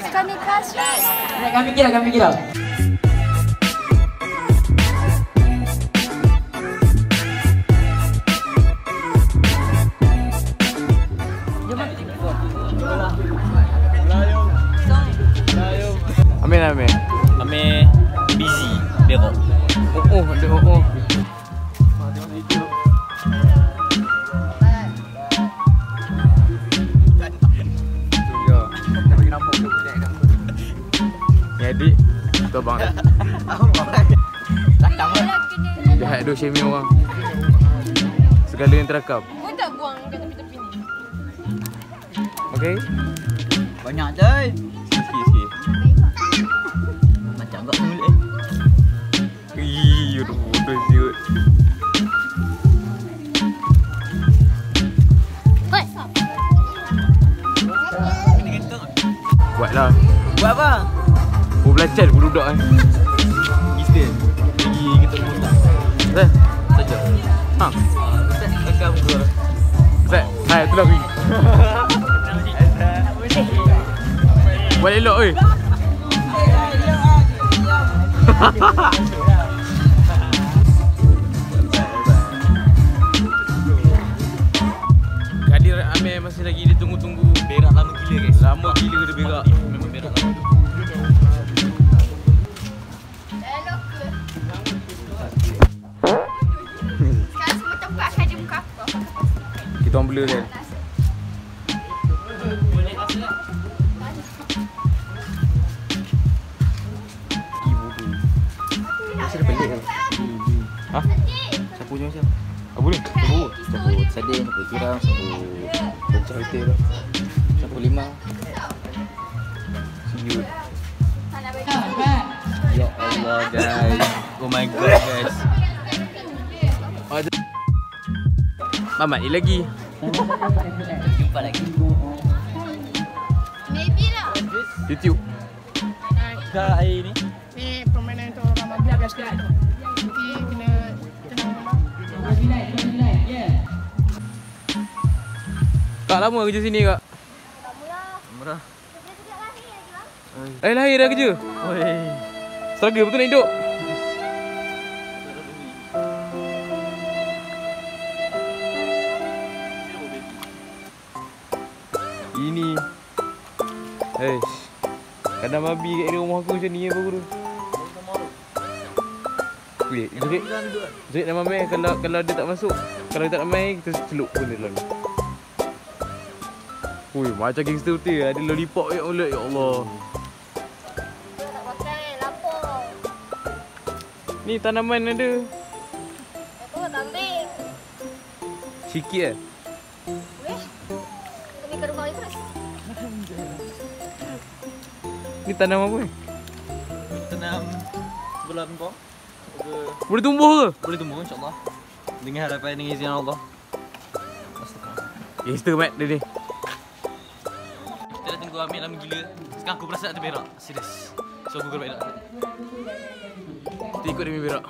Sekali kasih. Nak kami kira, kami kira. Amin amin. Amir busy berak. Oh oh oh oh. Tu abang dia. Jahat duk shaming orang. Segala yang terakam. Kau tak buang kat tepi-tepi ni. Okay? Banyak dah. Sikit sikit. Macam enggak mulut eh. Ih, udah bodoh siut. Buatlah. Buat apa? Belacan budak kan. Easter. Pergi kita muntah. Eh, Saja. ha. Ustaz rekam ke? Ustaz, hai tu lah pergi. Buat elok oi. Kadir Allah guys. Oh my god guys. Mamat ni lagi Jumpa lagi. Maybe lah. YouTube Kat air ni. Ni permainan untuk orang biar guys guys. Nanti kena tenang dulu. Kak lama kerja sini kak? Murah. Eh lahir dah kerja? Oi. Struggle betul nak hidup? Ini. Eh Kadang babi kat rumah aku macam ni apa tu Wait, Zerik Zerik nama main kalau kalau dia tak masuk Kalau dia tak nak main kita celup pun dia dalam ni Ui, macam gangster betul. Ada lollipop kat mulut Ya Allah Ni tanaman ada Aku tak ambil. Sikit eh Weh. Kami ke rumah terus. Ni tanam apa ni? Tenang. Sebelah kau. Boleh tumbuh ke? Boleh tumbuh insyaAllah Dengan harapan dengan izin Allah Astagfirullah Gangster mat dia ni Kita dah tunggu Amir lama gila Sekarang aku berasa nak terberak Serius So aku berak Kita ikut demi berak.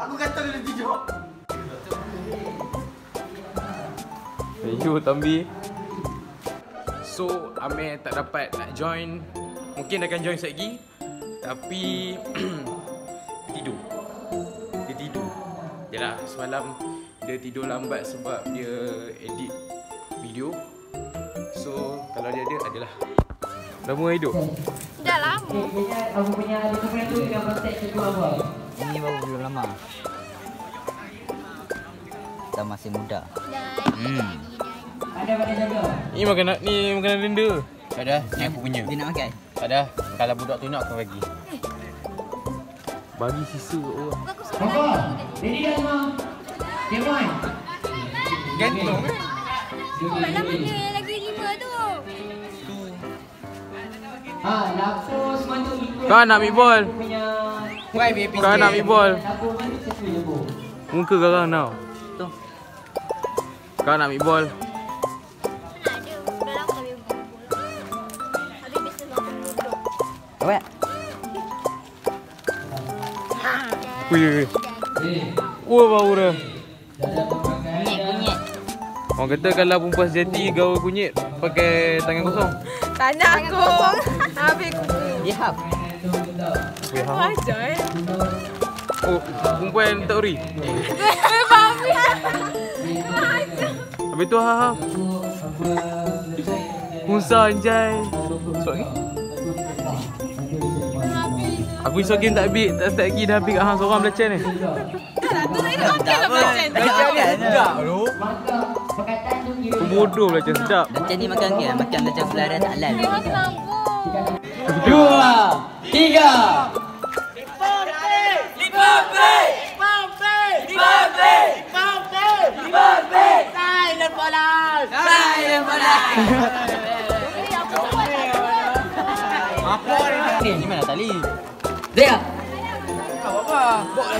Aku kata dia nanti jawab. Ayo Tambi. So Amir tak dapat nak join. Mungkin akan join sekejap lagi. Tapi Tidur. Dia tidur. Yalah semalam Dia tidur lambat sebab dia edit video. So kalau dia ada adalah. Lama hidup Lama. Aku punya dokumen tu dengan kontak tu apa? Ini baru belum lama Kita masih muda Hmm Ada pada jaga. Ni makanan ni makanan renda Tak ada, ni aku punya Dia nak makan? Tak ada, kalau budak tu nak aku bagi Bagi sisa kat orang Aku suka Apa? Ready dah semua? Game one. Gantung eh Malam ada Ha, dapur semua tu ikut. Kau nak ambil ball Why baby Kau nak ambil ball. Muka garang tau Tu. Kau nak ambil ball lama tak ambil. Apa? Wih. Wah, bau. Dah ada pemakai dah. Kunyit Orang kata kalau perempuan sejati gaul kunyit pakai tangan kosong. Tanya aku. Habis aku. Lihat. Weh, ha. Ajar eh. Oh, perempuan tak uri. Eh, Mami. Habis tu ha. ha. Musa anjay. Sebab ni. Aku isu game tak habis, tak start lagi dah habis kat hang seorang belacan ni. Okey lah macam tu. Sedap tu. Tu bodoh belacan sedap. Macam ni makan ke? Makan macam selera tak halal. Dua. Tiga.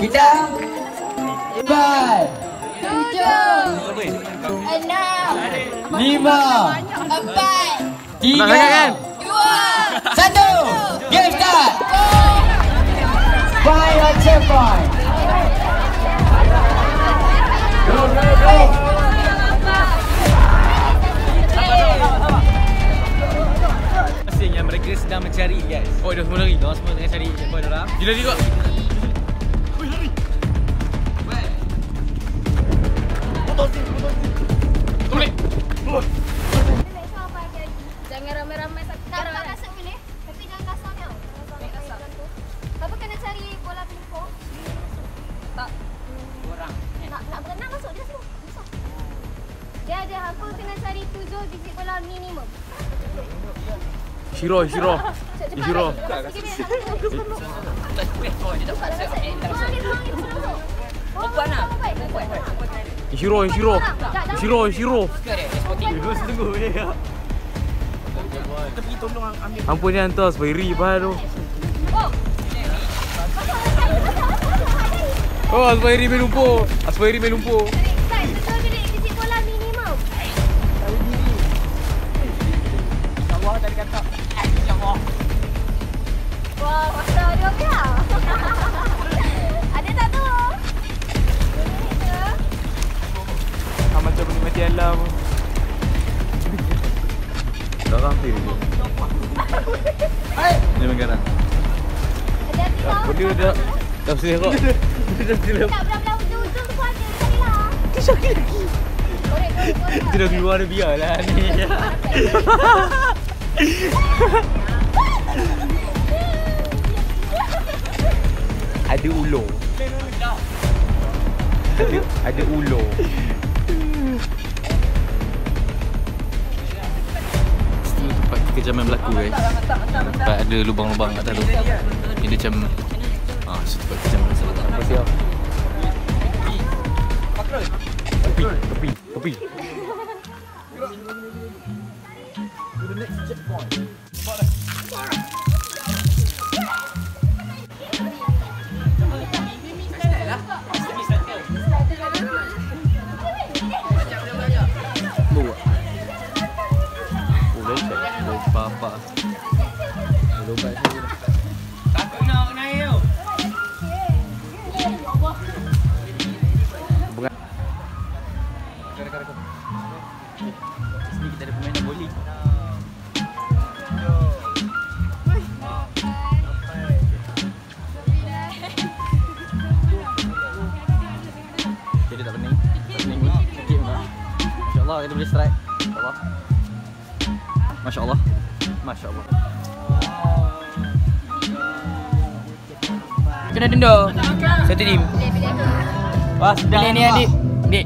Kita. Empat. Tujuh. Enam. Lima. Empat. Tiga. Satu. Game start. Go, go, go. Pastinya mereka sedang mencari guys. Oh, dah semua lari. Diorang semua tengah cari checkpoint orang. Dia lari Minit. Perempuan lah Perempuan Shiro, Shiro. Shiro, Shiro. Ampun ni hantar Asfairi pahal tu. Oh, Asfairi main lumpur. Asfairi main lumpur. Dia. Tak belah-belah ujung-ujung tu ada. Carilah. Korek, korek, korek. Dia dah keluar dah biarlah ni. Ada ulo. Ada, ada ulo. Situ tempat kekejaman berlaku guys. Tempat ada lubang-lubang kat dalam. Ini macam ah situ tempat kekejaman berlaku. Apa siap? Tepi, tepi, tepi. Bawa. Masya Allah. Kena denda. Satu tim. Wah, Pilih ni adik. Dik.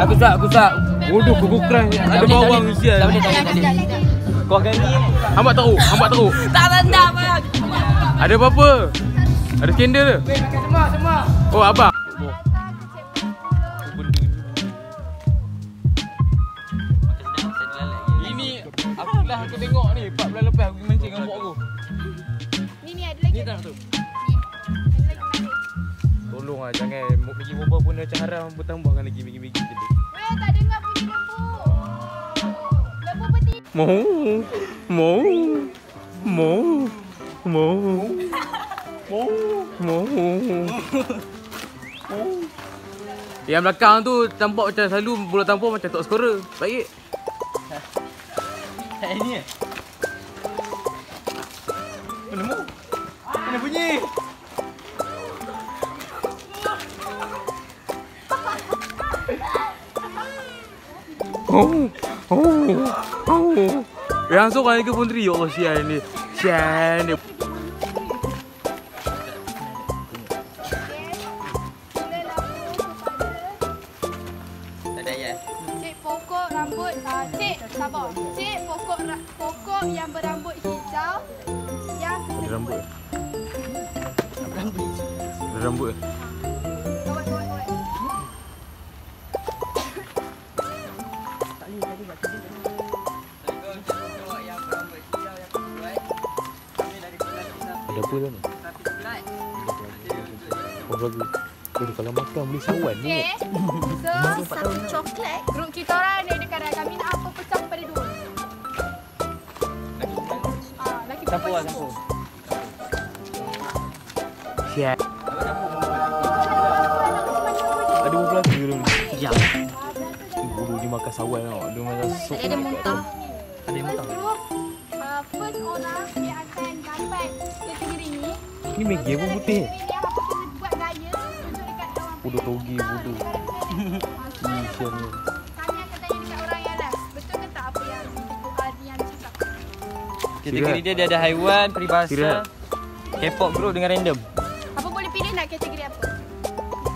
Aku sak, aku sak. Bodoh kau bukan. Ada bawang sial. Tak boleh, tak boleh, tak boleh. Kau akan ni. Hamba teruk, hamba teruk. Tak rendah bang. Ada apa-apa? Ada skandal ke? Semua, semua. Oh, abang. Peti. Mau. Mau. Mau. Mau. Mau. Mau. Yang belakang tu tampak macam selalu bola tampur macam top scorer. Baik. Eh ni. Penemu. Mana bunyi? Oh. Oh. Oh. Yang seorang lagi pun teriak Allah sian ni. Sian dia. Tak ada ya. Cik pokok rambut uh, Cik sabar Cik pokok pokok yang berambut hijau Yang Ada rambut. Ada rambut. Apa dalam ni? Oh lagu. Oh, kalau makan boleh sawan ni. Okay So Satu coklat Grup kita orang dia dekat Kami nak apa pecah pada dua Ah, laki Siapa lah siapa? Siap. Ada berapa lagi dalam ni? Ya. Guru dia makan sawan tau. Dia macam sup. Ada muntah. Ada yang First group uh, First orang Dia akan dapat Kategori ni Ni Maggi apa putih? Kategori Bodoh togi bodoh. Ni sian ni. Kami akan tanya dekat orang yang last Betul ke tak apa yang uh, Kategori dia dia ada haiwan, peribahasa. K-pop group dengan random. Apa boleh pilih nak kategori apa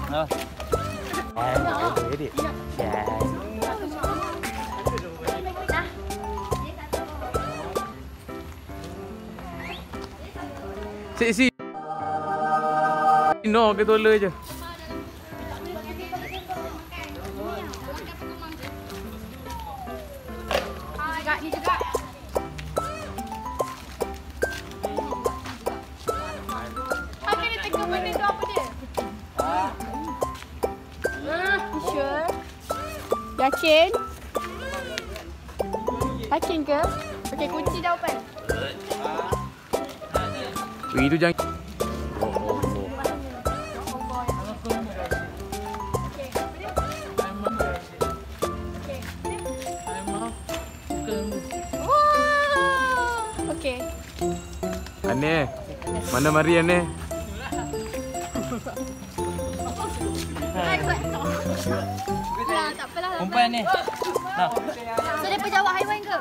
Ha. Bodoh edit. Sian. Cik si. No, ke tola je. Ah, Wah. Okey. Aneh. Mana mari aneh? Tak apalah. Umpan ni. Ha. So, dia pejawat haiwan ke?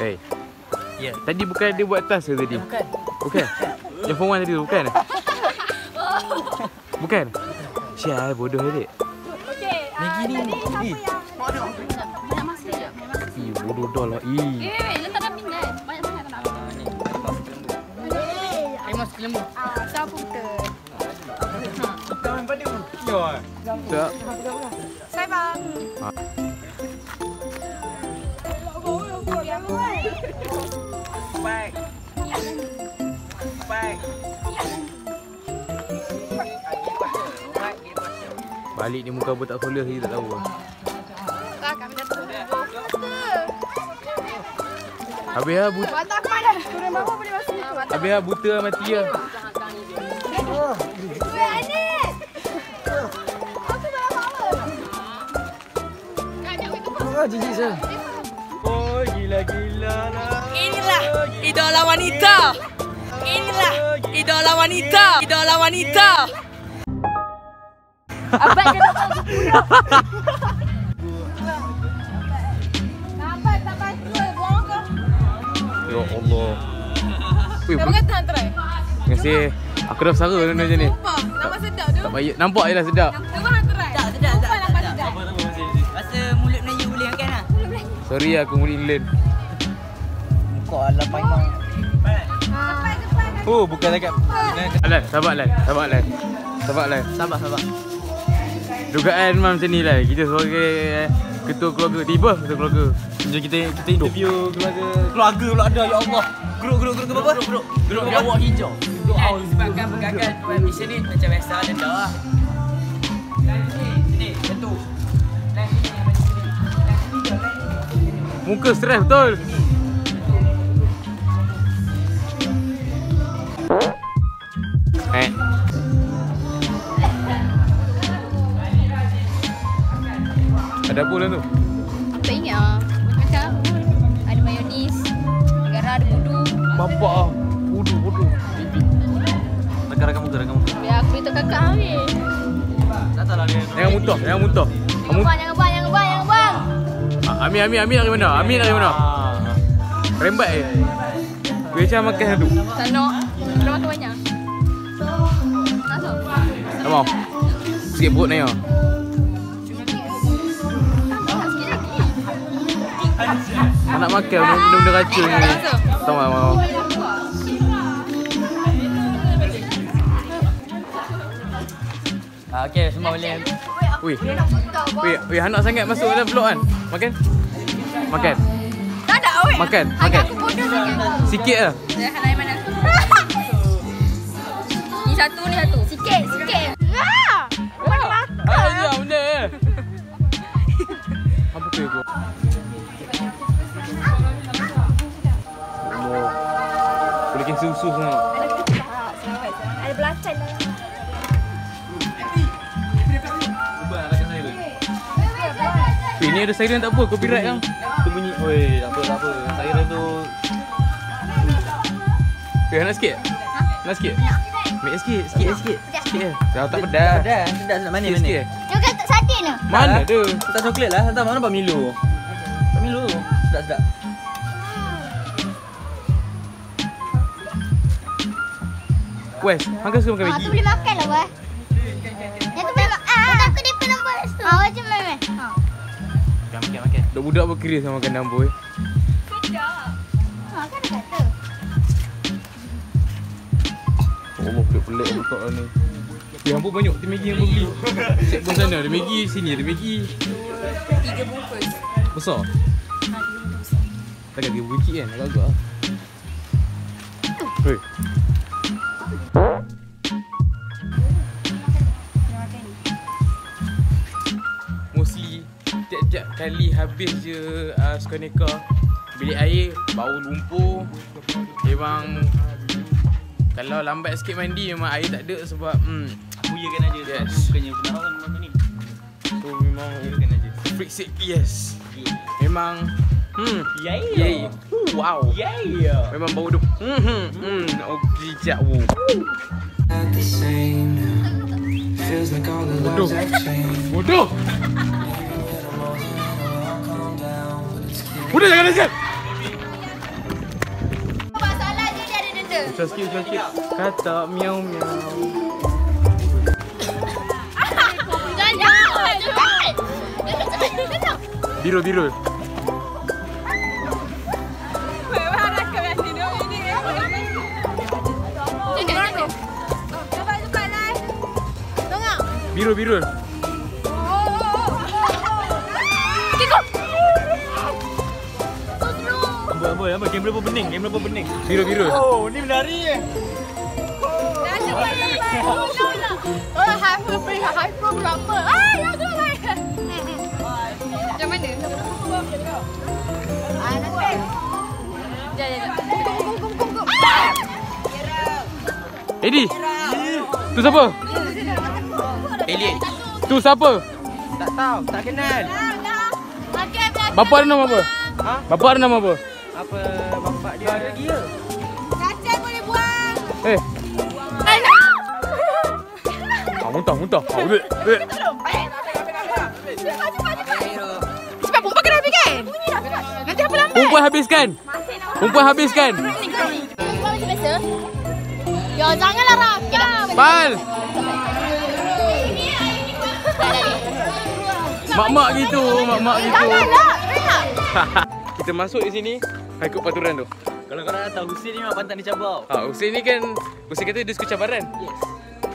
Hey, Ya. tadi bukan dia buat tas ke tadi? Bukan. Bukan? Yang form one tadi tu, bukan? Bukan? Syah, bodoh adik. Okey. Maggi ni. Tadi siapa Eh. yang Bodoh lah. Ih. Eh. Letak dalam pinggan. Banyak-banyak tak nak. Ah, ni. Eh, Masuk lembu. ah, siapa betul? Tak. Saya bang. Ha. Balik ni muka apa tak follow lagi tak tahu lah. Habis lah buta, Mata aku mana? Turun bawah boleh masuk habis lah buta lah mati lah. Weh, Anik! Aku dah. Kak, itu Oh, jijik saya. Oh, gila-gila lah. Inilah idola wanita. Inilah idola wanita. Idola wanita. Abang kena tahu Ya Allah. Weh, Siapa ber- kata hang try? terima kasih. Aku dah bersara benda macam ni. Apa? Nampak sedap tu. Tak payah. Nampak je lah sedap. Cuba hang try. Tak, sedap, sedap, sedap. sedap. Rasa mulut Melayu boleh makan lah. Sorry lah aku murid England. Kau alam memang. Oh, bukan dekat. Alan, sabar Alan. Sabar Alan. Sabar Alan. Sabar, sabar. Dugaan memang macam ni lah. Kita sebagai eh, ketua keluarga. Tiba ketua keluarga. Jom kita kita interview keluarga. Keluarga pula ada ya Allah. Grup grup grup apa? Grup grup. Grup awak hijau. Dan disebabkan pergagal buat mission ni macam biasa ada dah sini. Muka stres betul. Eh. Ada apa dalam tu? Tak ingat ah. Macam ada mayonis, garam, ada budu. Bapak ah. Wudu. Rakam rakam muka rakam muka. Biar aku beritahu kakak ambil. Tak tahu lah dia. Jangan muntah, jangan muntah. Jangan Kamu buang, jangan buang, jangan buang, jangan buang. Ah, Amin, Amin, Amin dari mana? Amin dari mana? Rembat eh. Gue macam makan satu. Tak nak. Kena makan banyak. Tak mau. Sikit perut ni ah. Nak makan benda-benda racun ni. Tak mau, mau. Ah, okey, semua boleh. Wih. Wih, wih anak sangat masuk dalam vlog kan. Makan. Makan. Tak ada, awet. Makan, makan. aku bodoh sikit. Sikit lah. Ni satu, ni satu. Sikit, Kena susu semua. Ada belacan. Cuba nak rakam saya tu. Eh, ni ada siren tak apa, copyright lah. Tu bunyi. Oi, tak apa tak apa. Saya tu Eh, nak sikit? Nak sikit? Ambil sikit, sikit, sikit. Sikit. Dah tak pedas. Dah, sedap sedap manis Sikit, manis. sikit. Juga tak sate ni. Mana tu? Tak coklat lah. Tak mana nampak Milo. Wes, hangga suka makan Ah, Maggi. tu boleh makan lah, Wah. Yang tu boleh makan. Ah, aku dia pernah buat tu. Ah, macam mana? Ah. Makan makan makan. Budak-budak berkira sama makan damboi. Ah, kan ada kata. Allah, pelik-pelik buka lah ni. Eh, hampa banyak tu Maggi yang beli. Cek pun sana ada Maggi, sini ada Maggi. Tiga bungkus. Besar? Takkan tiga bukit kan? Agak-agak lah. Habis je uh, Sukaneka bilik air bau lumpur. Memang kalau lambat sikit mandi memang air tak ada sebab hmm, Buyakan aja. Yes. Bukannya penawan macam ni. tu memang Buyakan aja. freak sick yes. Memang hmm. Yeah. yay. Wow. Yeah. memang bau tu hmm hmm hmm. Oh bijak wo bodoh. Bodoh bodoh jangan nasihat Masalah je dia ada denda. Sikit, sikit. Kata miau miau. Biru biru. Wah, rakam Apa apa game berapa bening? Game berapa bening? Biru biru. Oh, ni menari eh. Dah cepat. Oh, high pro high pro berapa? Ah, ya tu lah. Macam mana? Ah, nanti. Jom, jom, jom. Edi. Tu siapa? Elliot. Tu siapa? Tak tahu, tak kenal. Bapa ada nama apa? Ha? Bapa ada nama apa? Apa bapak dia ada lagi ya? Kacang boleh buang. Eh. Ah, muntah muntah. Ah, bleh, bleh. Cepat perempuan kena habis kan? Nanti apa lambat? Perempuan habiskan. Perempuan habiskan. Kau macam biasa? Ya, janganlah rakam. Bal. Mak-mak gitu, mak-mak gitu. Janganlah. Kita masuk di sini ikut peraturan tu. Kalau nak tahu Husin ni memang pantang dicabar. Ha, Hussein ni kan Hussein kata dia suka cabaran. Yes.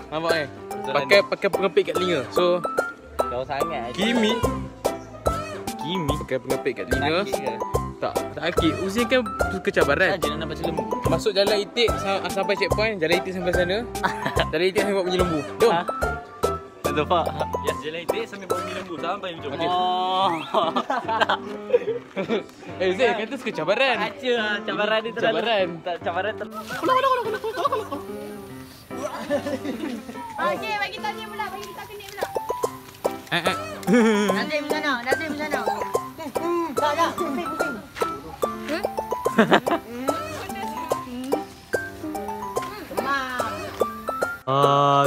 Nampak eh? Pakai pakai pengepit kat telinga. So, Jauh sangat. Kimi Kimi pakai pengepit kat telinga. Tak, tak akid. Hussein kan suka cabaran. Saja nak baca lembu. Masuk jalan itik sa- sampai checkpoint, jalan itik sampai sana. jalan itik sampai bunyi lembu. Jom. Ha? Betul pak. Ya, jalan itu sampai bau lembu sampai hujung. Okey. Oh. eh, Zain kata suka cabaran. Aja cabaran ni terlalu. Cabaran. Tak cabaran ter. Okey, bagi tanya pula, bagi kita kena pula. Eh, eh. Nazim sana, Nazim sana. Tak, tak. Pusing, pusing. Ah,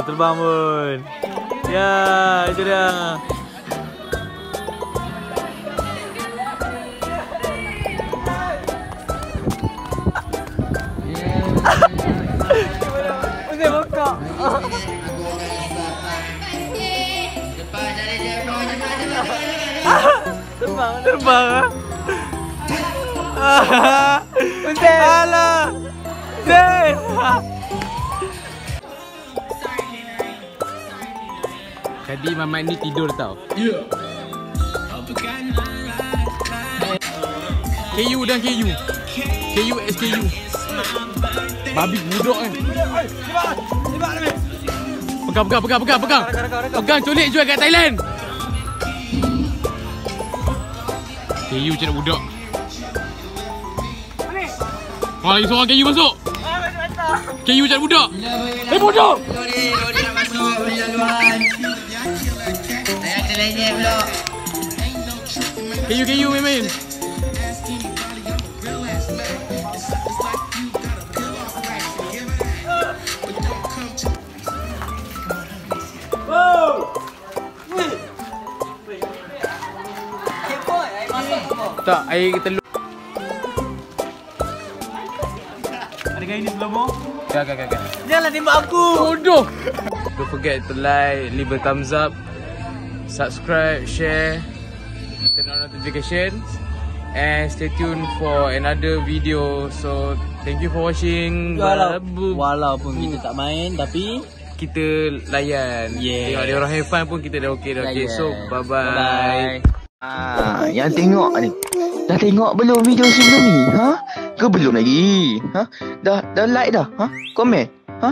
terbangun. Ya, itu dia. Pusing bokok. Terbang, terbang. ah. Pusing. Alah. Tadi Mamat ni tidur tau. Ya. Yeah. KU dan KU. KU SKU. Babi budak kan. Pegang, pegang, pegang, pegang, pegang. Pegang colik jual kat Thailand. KU macam nak budak. Oh, lagi seorang KU masuk. KU macam budak. Eh, budak! Lori, Lori KU, KU main-main. Tak, air telur. Ada kain ni sebelum mu? Gak, gak, gak. Janganlah tembak aku. Bodoh. Don't forget to like, leave a thumbs up, subscribe, share, notifications, and stay tuned for another video. So thank you for watching. Walau, walaupun kita tak main tapi kita layan. Yeah. Tengok dia orang have fun pun kita dah okay dah. Okay, Layan. so bye bye. Bye-bye. Ah, yang tengok ni. Dah tengok belum video sebelum ni? Ha? Ke belum lagi? Ha? Dah dah like dah? Ha? Komen? Ha?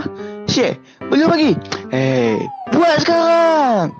Share? Belum lagi? Eh, hey, buat sekarang.